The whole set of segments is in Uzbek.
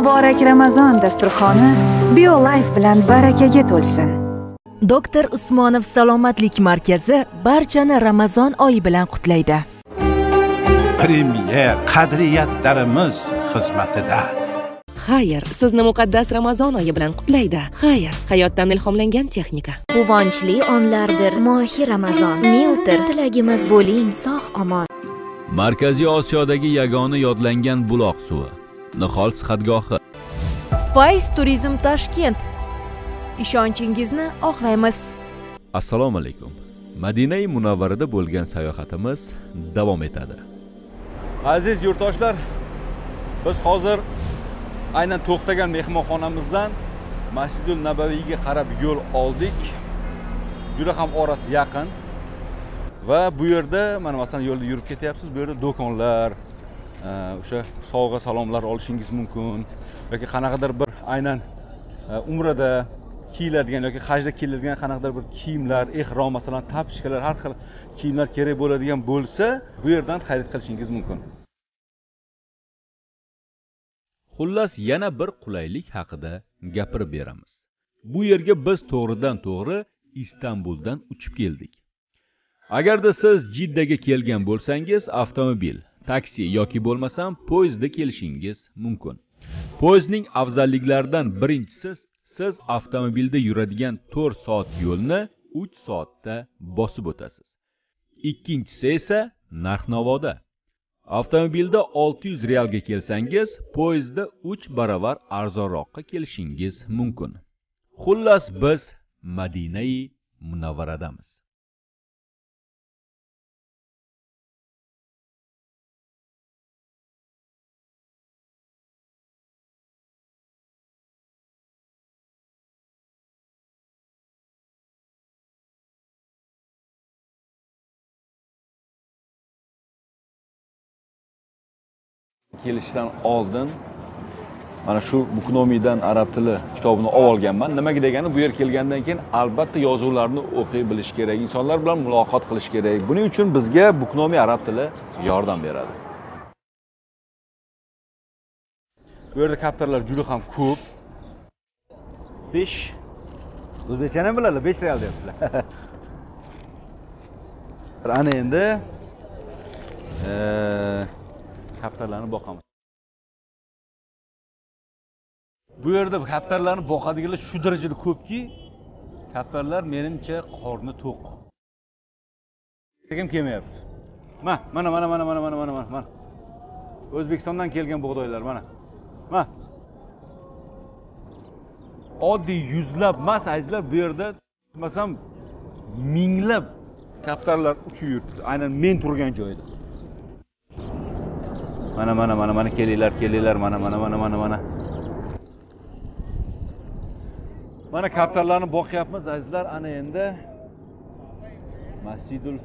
muborak ramazon dasturxoni biolife bilan barakaga to'lsin doktor usmonov salomatlik markazi barchani ramazon oyi bilan qutlaydi premyer qadriyatlarimiz xizmatida Xayr, sizni muqaddas Ramazon oyi bilan qutlaydi. Xayr, hayotdan ilhomlangan texnika. Quvonchli onlardir mohi Ramazon. Milter tilagimiz bo'ling sog' omon. Markaziy Osiyodagi yagona yodlangan buloq suvi. Nihol sihatgohi. Fayz turizm Toshkent. Ishonchingizni oqlaymiz. Assalomu alaykum. Madinai Munavvarada bo'lgan sayohatimiz davom etadi. Aziz yurtdoshlar, biz hozir aynan to'xtagan mehmonxonamizdan masjidul nabaviyga qarab yo'l oldik juda ham orasi yaqin va bu yerda mana masalan yo'lda yurib ketyapsiz bu yerda do'konlar e, o'sha sovg'a salomlar olishingiz mumkin yoki qanaqadir bir aynan e, umrada kiyiladigan yoki hajda kiyiladigan qanaqadir bir kiyimlar ehrom masalan tapichkalar har xil kiyimlar kerak bo'ladigan bo'lsa bu yerdan xarid qilishingiz mumkin Xullas yana bir qulaylik haqida gapirib beramiz. Bu yerga biz to'g'ridan to'g'ri Istanbuldan uchib keldik. Agarda siz Jiddaga kelgan bo'lsangiz, avtomobil, taksi yoki bo'lmasam poyezdda kelishingiz mumkin. Poyezdning afzalliklaridan birinchisi siz avtomobilda yuradigan 4 soat yo'lni 3 soatda bosib o'tasiz. Ikkinchisi esa narx-navoda. avtomobilda 600 realga kelsangiz poyezdda 3 barobar arzonroqqa kelishingiz mumkin xullas biz madinai munavvaradamiz kelishdan oldin mana shu buknomiydan arab tili kitobini olib olganman. Nimaga degani bu yer kelgandan keyin albatta yozuvlarni o'qiy bilish kerak insonlar bilan muloqot qilish kerak. Buning uchun bizga buknomiy arab tili yordam beradi. Bu yerda kaptarlar juda ham ko'p. Besh. O'zbekchani ham biladilar besh real deyaptilar. Ana endi eh, kaptarlarni boqamiz. Bu yerda kaptarlarni boqadiganlar shu darajada ko'pki kaptarlar menimcha qorni to'q. Kim kelmayapti? Ma mana mana mana mana mana mana mana o'zbekistondan kelgan bug'doylar mana. Ma. Oddiy yuzlab emas azizlar bu yerda desam minglab kaptarlar uchib yuribdi. Aynan men turgan joyda. Mana mana mana mana kelinglar kelinglar. Mana mana mana mana mana. Mana kaptarlarni boqyapmiz azizlar. Ana endi masjidul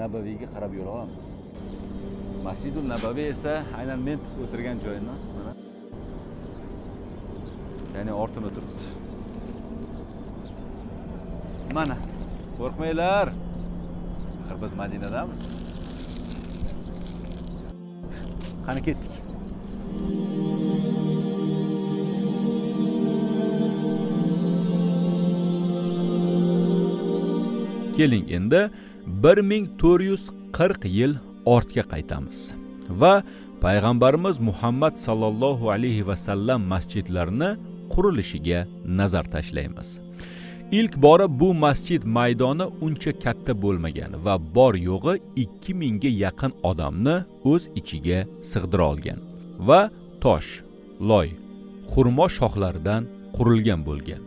nabaviyga qarab yo'l olamiz. Masjidul nabaviy esa aynan men o'tirgan joyim mana. Ya'ni ortimda turibdi. Mana qo'rqmanglar. Axir biz madinadamiz. Qani ketdik keling endi 1440 yil ortga qaytamiz. Va payg'ambarimiz muhammad sallallohu alayhi vasallam masjidlarini qurilishiga nazar tashlaymiz. Ilk bora bu masjid maydoni uncha katta bo'lmagan va bor yo'g'i 2000 ga yaqin odamni o'z ichiga sig'dira olgan va tosh loy xurmo shoxlaridan qurilgan bo'lgan.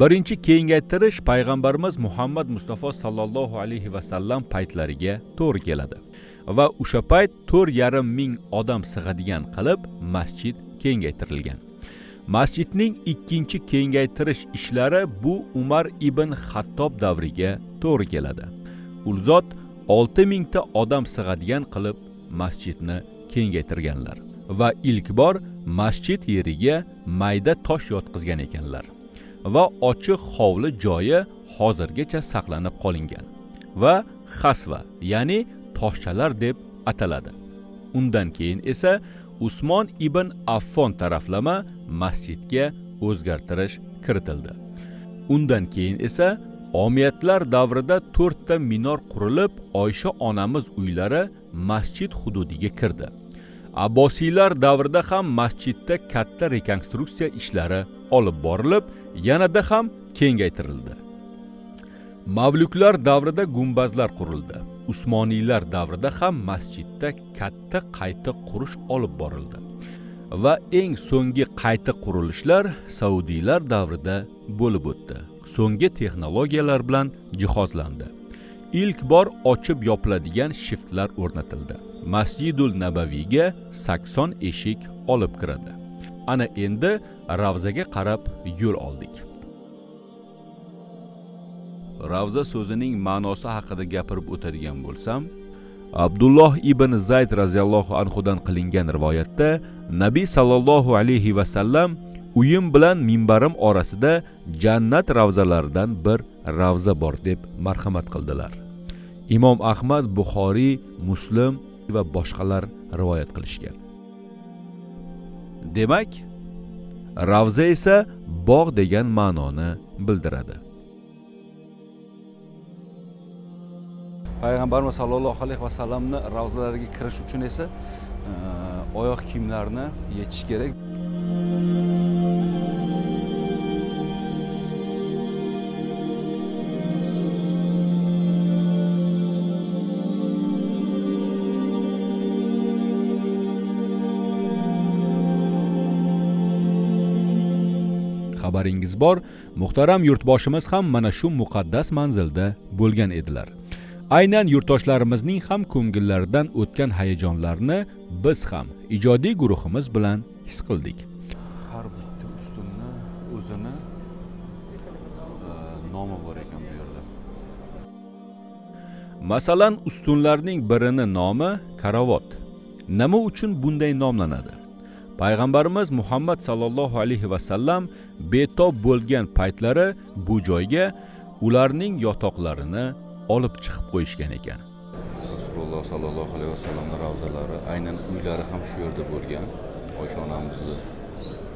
Birinchi kengaytirish payg'ambarimiz muhammad mustafa sallallohu alayhi vasallam paytlariga to'g'ri keladi va o'sha payt to'rt yarim ming odam sig'adigan qilib masjid kengaytirilgan. Masjidning ikkinchi kengaytirish ishlari bu umar ibn xattob davriga to'g'ri keladi. U zot olti mingta odam sig'adigan qilib masjidni kengaytirganlar va ilk bor masjid yeriga mayda tosh yotqizgan ekanlar va ochiq hovli joyi hozirgacha saqlanib qolingan va hasva ya'ni toshchalar deb ataladi. Undan keyin esa usmon ibn affon taraflama masjidga o'zgartirish kiritildi. Undan keyin esa omiyatlar davrida to'rtta minor qurilib oysha onamiz uylari masjid hududiga kirdi. Abbosiylar davrida ham masjidda katta rekonstruksiya ishlari olib borilib yanada ham kengaytirildi. Mavluklar davrida gumbazlar qurildi. Usmoniylar davrida ham masjidda katta qayta qurish olib borildi. Va eng so'nggi qayta qurilishlar saudiylar davrida bo'lib o'tdi. So'nggi texnologiyalar bilan jihozlandi. Ilk bor ochib yopiladigan shiftlar o'rnatildi. Masjidul nabaviyga sakson eshik olib kiradi. Ana endi ravzaga qarab yo'l oldik. Ravza so'zining ma'nosi haqida gapirib o'tadigan bo'lsam abdulloh ibn zayd roziyallohu anhudan qilingan rivoyatda nabiy sollallohu alayhi vasallam uyim bilan minbarim orasida jannat ravzalaridan bir ravza bor deb marhamat qildilar. Imom ahmad buxoriy muslim va boshqalar rivoyat qilishgan. Demak ravza esa bog' degan ma'noni bildiradi. Payg'ambarimiz sallallohu alayhi vasallamni ravzalariga kirish uchun esa e, oyoq kiyimlarni yechish kerak. Xabaringiz bor. Muhtaram yurtboshimiz ham mana shu muqaddas manzilda bo'lgan edilar. Aynan yurtdoshlarimizning ham ko'ngillaridan o'tgan hayajonlarni biz ham ijodiy guruhimiz bilan his qildik. Har bitta ustunni o'zini e, nomi bor ekan bu yerda. Masalan ustunlarning birini nomi karavot. Nima uchun bunday nomlanadi? Payg'ambarimiz muhammad sallallohu alayhi vasallam betob bo'lgan paytlari bu joyga ularning yotoqlarini olib chiqib qo'yishgan ekan. Rasululloh sollallohu alayhi vasallamni ravzalari aynan uylari ham shu yerda bo'lgan. Oysha onamizni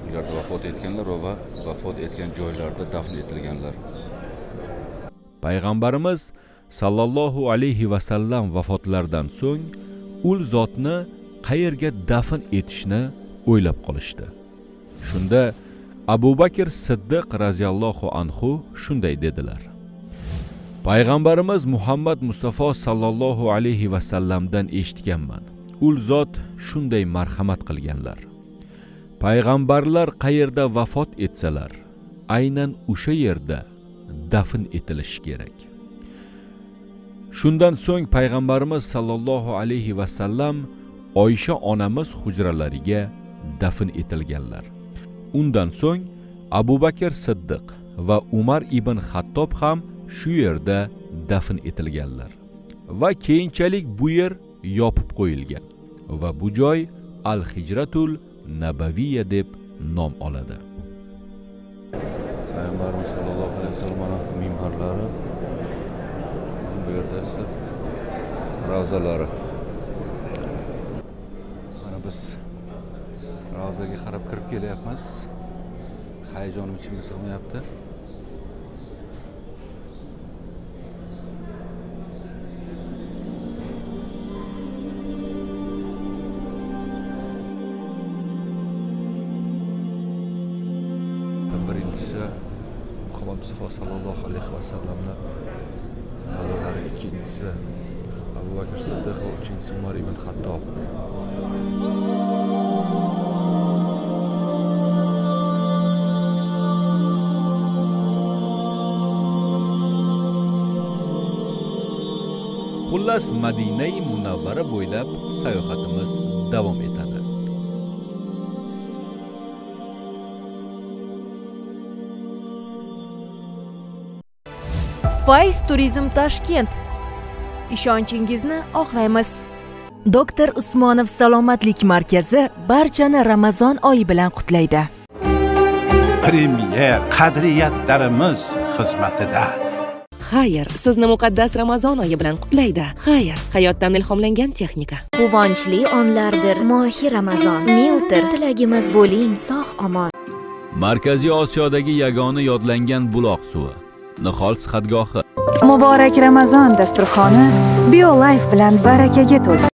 uylarida vafot etganlar va vafot etgan joylarida dafn etilganlar. Payg'ambarimiz sallallohu alayhi vasallam vafotlaridan so'ng ul zotni qayerga dafn etishni o'ylab qolishdi. Shunda abu bakr siddiq roziyallohu anhu shunday dedilar payg'ambarimiz muhammad mustafa sallallohu alayhi vasallamdan eshitganman. Ul zot shunday marhamat qilganlar. Payg'ambarlar qayerda vafot etsalar aynan o'sha yerda dafn etilishi kerak. Shundan so'ng payg'ambarimiz sollallohu alayhi vasallam oysha onamiz hujralariga dafn etilganlar. Undan so'ng abu bakr siddiq va umar ibn xattob ham shu yerda dafn etilganlar va keyinchalik bu yer yopib qo'yilgan va bu joy al hijratul nabaviya deb nom oladi. Payg'ambarimiz sollallohu alayhi vasallam minbarlari bu yerda esa ravzalari. Mana biz ravzaga qarab kirib kelyapmiz. Hayajonim ichimga sig'mayapti. Birinchisi muhammad mustafa sallallohu alayhi vasallamni ravzalari ikkinchisi abu bakr siddiq va uchinchisi umar ibn hattob xullas madinai munavvara bo'ylab sayohatimiz davom etadi. Fayz turizm toshkent ishonchingizni oqlaymiz. Doktor usmonov salomatlik markazi barchani ramazon oyi bilan qutlaydi. Premyer qadriyatlarimiz xizmatida. Xayr sizni muqaddas ramazon oyi bilan qutlaydi. Xayr hayotdan ilhomlangan texnika. Quvonchli onlardir. Mohi ramazon. Milter tilagimiz bo'ling sog' omon. Markaziy osiyodagi yagona yodlangan buloq suvi nihol sihatgohi. Muborak ramazon dasturxoni biolife bilan barakaga to'lsin.